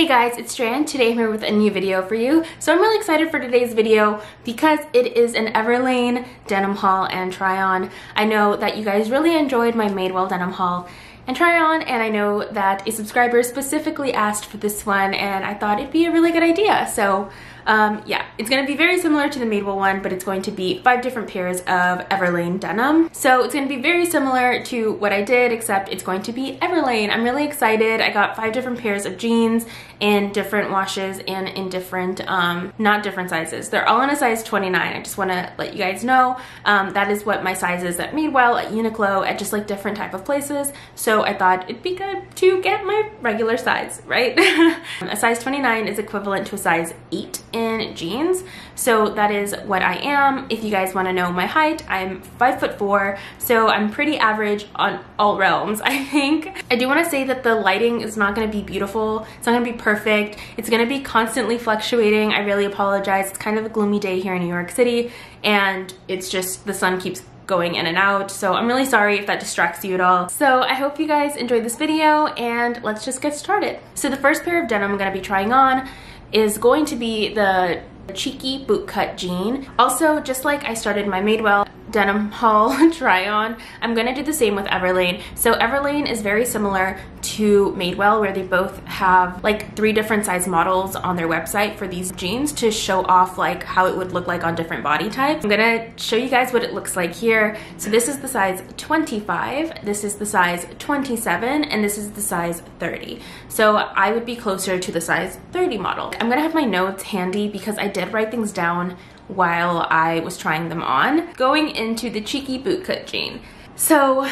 Hey guys, it's Strand. Today I'm here with a new video for you. So I'm really excited for today's video because it is an Everlane denim haul and try on. I know that you guys really enjoyed my Madewell denim haul and try on and I know that a subscriber specifically asked for this one and I thought it'd be a really good idea. So um, yeah, it's going to be very similar to the Madewell one, but it's going to be five different pairs of Everlane denim. So it's going to be very similar to what I did, except it's going to be Everlane. I'm really excited. I got five different pairs of jeans in different washes and in different, um, not different sizes. They're all in a size 29. I just want to let you guys know um, that is what my size is at Madewell, at Uniqlo, at just like different type of places. So I thought it'd be good to get my regular size, right? a size 29 is equivalent to a size 8 in jeans. So that is what I am. If you guys wanna know my height, I'm five foot four, so I'm pretty average on all realms, I think. I do wanna say that the lighting is not gonna be beautiful. It's not gonna be perfect. It's gonna be constantly fluctuating. I really apologize. It's kind of a gloomy day here in New York City, and it's just, the sun keeps going in and out. So I'm really sorry if that distracts you at all. So I hope you guys enjoyed this video and let's just get started. So the first pair of denim I'm gonna be trying on is going to be the cheeky bootcut jean. Also, just like I started my Madewell denim haul try on. I'm gonna do the same with Everlane. So Everlane is very similar to Madewell where they both have like three different size models on their website for these jeans to show off like how it would look like on different body types. I'm gonna show you guys what it looks like here. So this is the size 25, this is the size 27, and this is the size 30. So I would be closer to the size 30 model. I'm gonna have my notes handy because I did write things down while I was trying them on. Going into the cheeky bootcut jean. So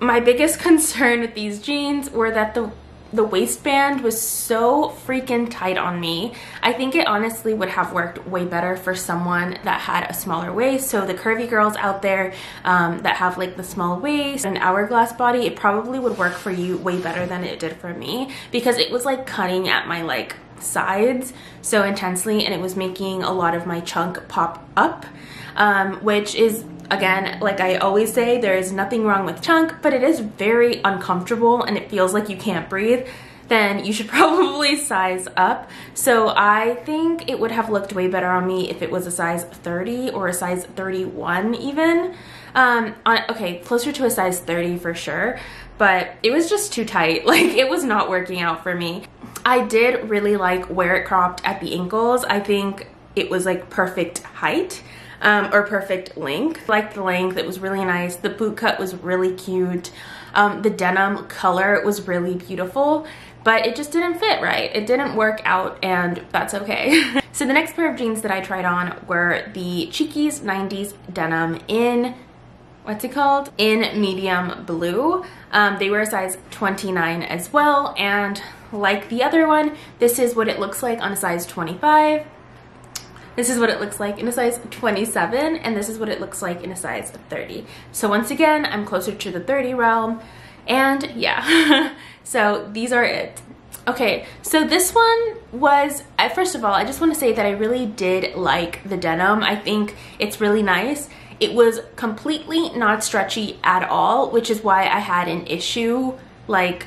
my biggest concern with these jeans were that the the waistband was so freaking tight on me. I think it honestly would have worked way better for someone that had a smaller waist. So the curvy girls out there um, that have like the small waist and hourglass body, it probably would work for you way better than it did for me because it was like cutting at my like sides so intensely and it was making a lot of my chunk pop up um, which is again like I always say there is nothing wrong with chunk but it is very uncomfortable and it feels like you can't breathe then you should probably size up. So I think it would have looked way better on me if it was a size 30 or a size 31 even. Um, on, okay, closer to a size 30 for sure, but it was just too tight. Like it was not working out for me. I did really like where it cropped at the ankles. I think it was like perfect height. Um, or perfect length. Like the length, it was really nice. The boot cut was really cute. Um, the denim color was really beautiful, but it just didn't fit right. It didn't work out and that's okay. so the next pair of jeans that I tried on were the Cheekies 90s denim in what's it called? In medium blue. Um, they were a size 29 as well. And like the other one, this is what it looks like on a size 25. This is what it looks like in a size 27 and this is what it looks like in a size 30. So once again, I'm closer to the 30 realm and yeah, so these are it. Okay, so this one was, first of all, I just want to say that I really did like the denim. I think it's really nice. It was completely not stretchy at all, which is why I had an issue like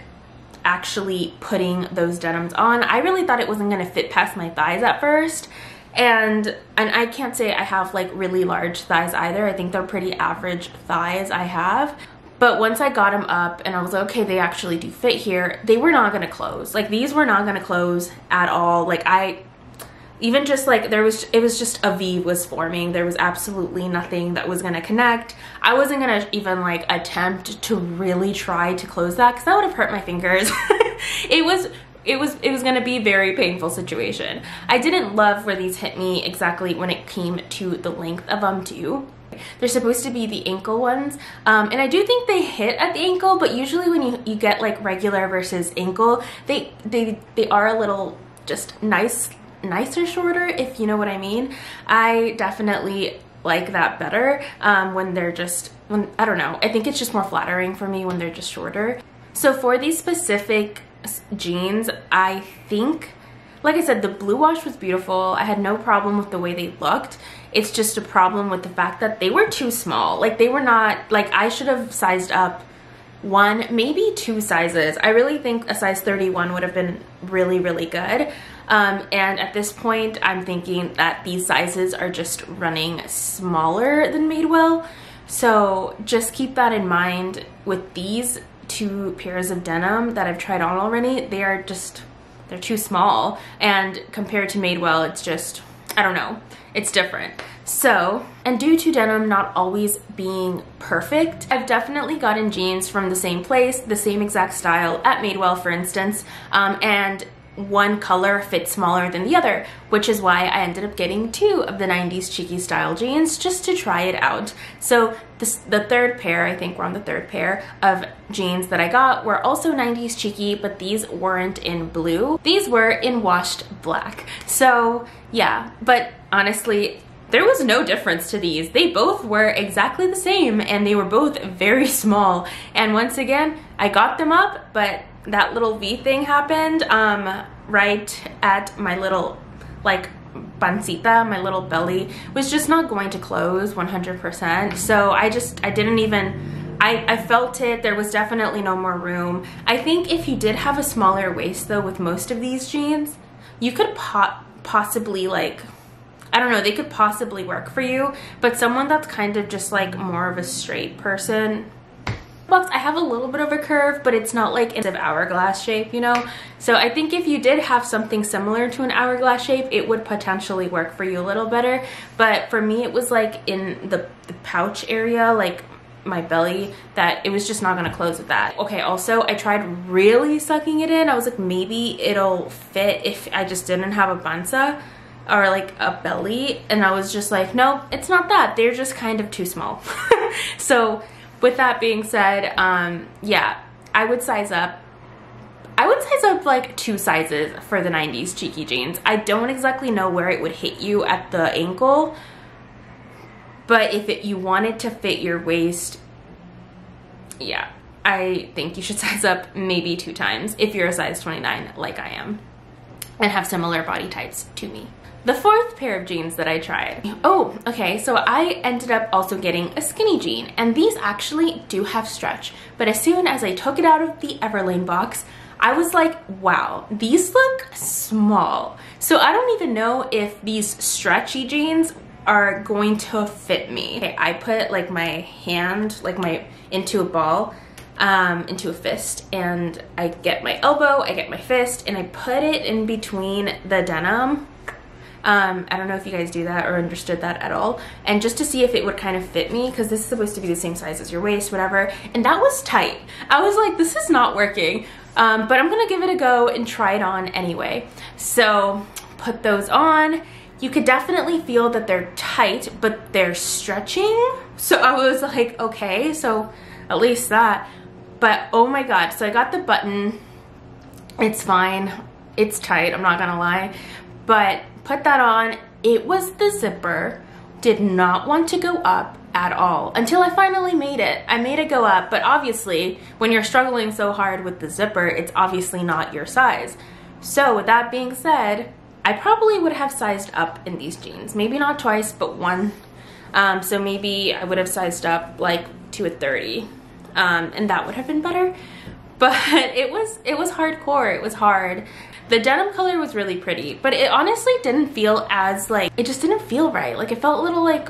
actually putting those denims on. I really thought it wasn't gonna fit past my thighs at first. And and I can't say I have like really large thighs either. I think they're pretty average thighs I have. But once I got them up and I was like, okay, they actually do fit here, they were not gonna close. Like these were not gonna close at all. Like I, even just like there was it was just a v was forming. There was absolutely nothing that was gonna connect. I wasn't gonna even like attempt to really try to close that because that would have hurt my fingers. It was it was it was gonna be a very painful situation. I didn't love where these hit me exactly when it came to the length of them too they're supposed to be the ankle ones um, and I do think they hit at the ankle but usually when you, you get like regular versus ankle they they they are a little just nice nicer shorter, if you know what I mean. I definitely like that better um, when they're just, when I don't know, I think it's just more flattering for me when they're just shorter. So for these specific jeans, I think, like I said, the blue wash was beautiful. I had no problem with the way they looked. It's just a problem with the fact that they were too small. Like they were not, like I should have sized up one, maybe two sizes. I really think a size 31 would have been really, really good. Um, and at this point, I'm thinking that these sizes are just running smaller than Madewell. So just keep that in mind with these two pairs of denim that I've tried on already. They are just, they're too small. And compared to Madewell, it's just, I don't know, it's different. So, and due to denim not always being perfect, I've definitely gotten jeans from the same place, the same exact style at Madewell, for instance, um, and one color fits smaller than the other, which is why I ended up getting two of the 90s cheeky style jeans just to try it out. So this, the third pair, I think we're on the third pair of jeans that I got were also 90s cheeky, but these weren't in blue. These were in washed black. So yeah, but honestly, there was no difference to these. They both were exactly the same and they were both very small. And once again, I got them up, but that little V thing happened um, right at my little like pancita, my little belly, was just not going to close 100%. So I just, I didn't even, I, I felt it. There was definitely no more room. I think if you did have a smaller waist though with most of these jeans, you could po possibly like, I don't know, they could possibly work for you, but someone that's kind of just like more of a straight person, box I have a little bit of a curve but it's not like it's an hourglass shape you know so I think if you did have something similar to an hourglass shape it would potentially work for you a little better but for me it was like in the, the pouch area like my belly that it was just not gonna close with that. Okay, also I tried really sucking it in. I was like, maybe it'll fit if I just didn't have a panza or like a belly. And I was just like, no, it's not that. They're just kind of too small. so with that being said, um, yeah, I would size up. I would size up like two sizes for the 90s cheeky jeans. I don't exactly know where it would hit you at the ankle, but if it, you wanted to fit your waist, yeah, I think you should size up maybe two times if you're a size 29 like I am and have similar body types to me. The fourth pair of jeans that I tried. Oh, okay, so I ended up also getting a skinny jean, and these actually do have stretch, but as soon as I took it out of the Everlane box, I was like, wow, these look small. So I don't even know if these stretchy jeans are going to fit me. Okay, I put like my hand, like my, into a ball, um, into a fist and I get my elbow, I get my fist, and I put it in between the denim um, I don't know if you guys do that or understood that at all. And just to see if it would kind of fit me, because this is supposed to be the same size as your waist, whatever. And that was tight. I was like, this is not working. Um, but I'm gonna give it a go and try it on anyway. So put those on. You could definitely feel that they're tight, but they're stretching. So I was like, okay, so at least that. But oh my God, so I got the button. It's fine. It's tight, I'm not gonna lie. But put that on. It was the zipper. Did not want to go up at all until I finally made it. I made it go up, but obviously when you're struggling so hard with the zipper, it's obviously not your size. So with that being said, I probably would have sized up in these jeans. Maybe not twice, but one. Um, so maybe I would have sized up like to a 30 um, and that would have been better. But it was, it was hardcore, it was hard. The denim color was really pretty, but it honestly didn't feel as like, it just didn't feel right. Like it felt a little like,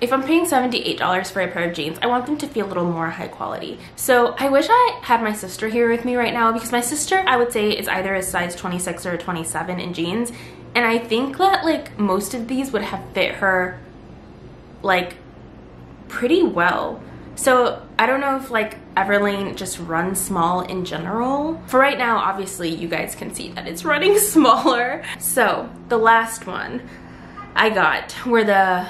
if I'm paying $78 for a pair of jeans, I want them to feel a little more high quality. So I wish I had my sister here with me right now because my sister, I would say, is either a size 26 or 27 in jeans. And I think that like most of these would have fit her like pretty well. So I don't know if like Everlane just runs small in general. For right now, obviously you guys can see that it's running smaller. So the last one I got were the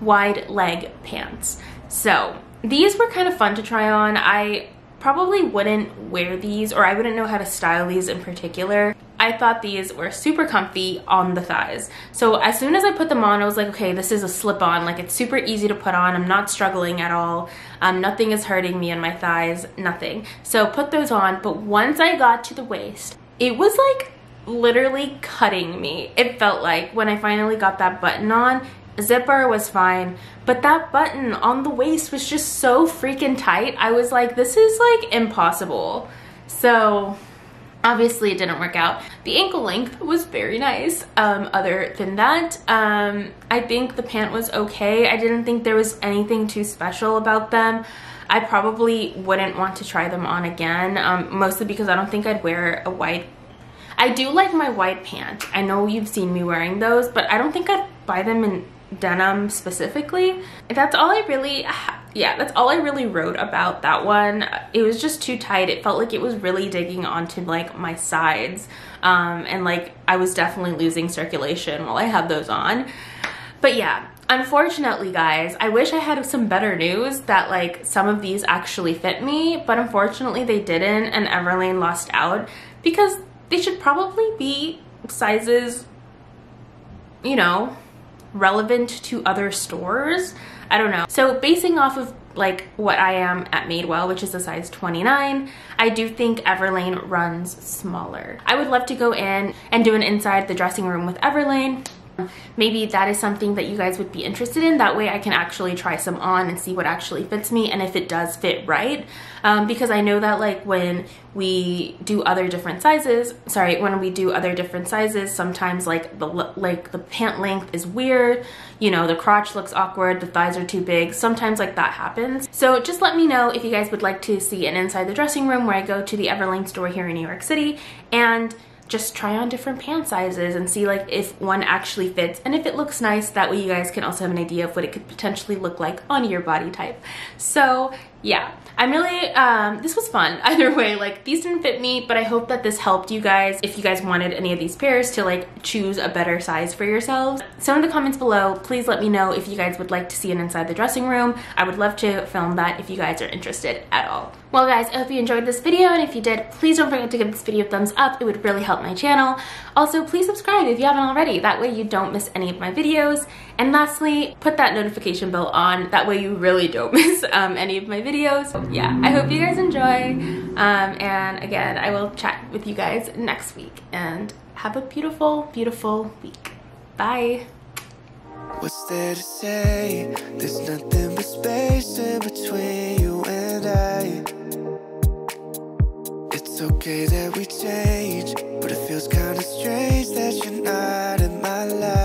wide leg pants. So these were kind of fun to try on. I probably wouldn't wear these or I wouldn't know how to style these in particular. I thought these were super comfy on the thighs. So as soon as I put them on, I was like, okay, this is a slip on. Like it's super easy to put on. I'm not struggling at all. Um, nothing is hurting me on my thighs, nothing. So put those on. But once I got to the waist, it was like literally cutting me. It felt like when I finally got that button on, zipper was fine, but that button on the waist was just so freaking tight. I was like, this is like impossible. So obviously it didn't work out. The ankle length was very nice. Um, other than that, um, I think the pant was okay. I didn't think there was anything too special about them. I probably wouldn't want to try them on again, um, mostly because I don't think I'd wear a white I do like my white pant. I know you've seen me wearing those, but I don't think I'd buy them in denim specifically. That's all I really, yeah, that's all I really wrote about that one. It was just too tight. It felt like it was really digging onto like my sides. Um, and like I was definitely losing circulation while I had those on. But yeah, unfortunately guys, I wish I had some better news that like some of these actually fit me, but unfortunately they didn't and Everlane lost out because they should probably be sizes, you know, relevant to other stores. I don't know. So basing off of like what I am at Madewell, which is a size 29, I do think Everlane runs smaller. I would love to go in and do an inside the dressing room with Everlane. Maybe that is something that you guys would be interested in. That way I can actually try some on and see what actually fits me and if it does fit right. Um, because I know that like when we do other different sizes, sorry, when we do other different sizes, sometimes like the like the pant length is weird, you know, the crotch looks awkward, the thighs are too big. Sometimes like that happens. So just let me know if you guys would like to see an inside the dressing room where I go to the Everlane store here in New York City and just try on different pant sizes and see like if one actually fits. And if it looks nice that way you guys can also have an idea of what it could potentially look like on your body type. So yeah I'm really, um, this was fun either way. Like these didn't fit me, but I hope that this helped you guys if you guys wanted any of these pairs to like choose a better size for yourselves. So in the comments below, please let me know if you guys would like to see an inside the dressing room. I would love to film that if you guys are interested at all. Well guys, I hope you enjoyed this video and if you did, please don't forget to give this video a thumbs up. It would really help my channel. Also, please subscribe if you haven't already. That way you don't miss any of my videos. And lastly, put that notification bell on. That way you really don't miss um, any of my videos. Yeah, I hope you guys enjoy. Um, and again, I will chat with you guys next week. And have a beautiful, beautiful week. Bye. What's there to say? There's nothing but space in between you and I. It's okay that we change, but it feels kinda strange that you're not in my life.